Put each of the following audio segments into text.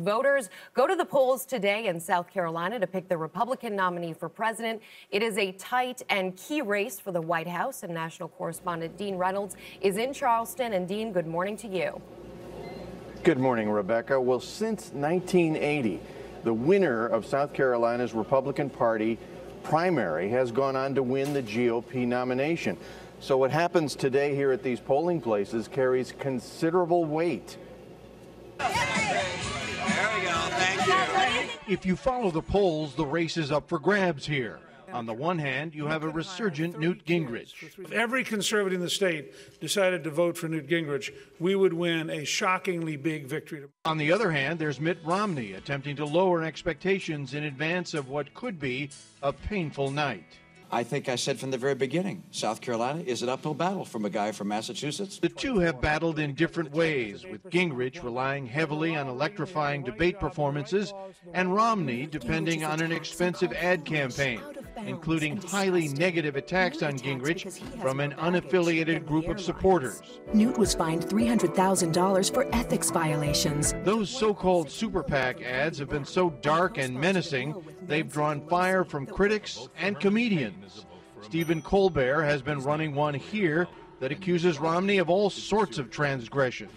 Voters go to the polls today in South Carolina to pick the Republican nominee for president. It is a tight and key race for the White House, and national correspondent Dean Reynolds is in Charleston. And Dean, good morning to you. Good morning, Rebecca. Well, since 1980, the winner of South Carolina's Republican Party primary has gone on to win the GOP nomination. So what happens today here at these polling places carries considerable weight. If you follow the polls, the race is up for grabs here. On the one hand, you have a resurgent Newt Gingrich. If every conservative in the state decided to vote for Newt Gingrich, we would win a shockingly big victory. On the other hand, there's Mitt Romney attempting to lower expectations in advance of what could be a painful night. I think I said from the very beginning South Carolina is an uphill battle from a guy from Massachusetts. The two have battled in different ways, with Gingrich relying heavily on electrifying debate performances and Romney depending on an expensive ad campaign including highly negative attacks on Gingrich from an unaffiliated group of supporters. Newt was fined $300,000 for ethics violations. Those so called super PAC ads have been so dark and menacing, they've drawn fire from critics and comedians. Stephen Colbert has been running one here that accuses Romney of all sorts of transgressions.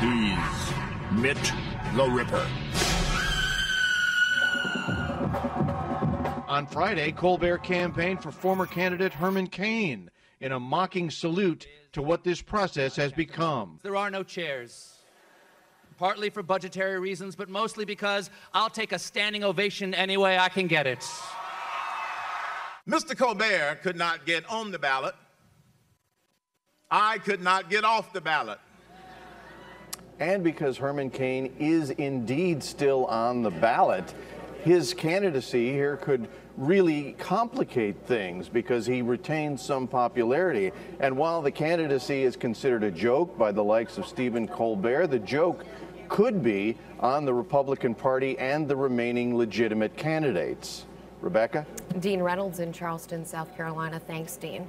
He's Mitt the Ripper. On Friday, Colbert campaigned for former candidate Herman Cain in a mocking salute to what this process has become. There are no chairs. Partly for budgetary reasons, but mostly because I'll take a standing ovation any way I can get it. Mr. Colbert could not get on the ballot. I could not get off the ballot. And because Herman Cain is indeed still on the ballot, his candidacy here could really complicate things because he retains some popularity. And while the candidacy is considered a joke by the likes of Stephen Colbert, the joke could be on the Republican Party and the remaining legitimate candidates. Rebecca? Dean Reynolds in Charleston, South Carolina. Thanks, Dean.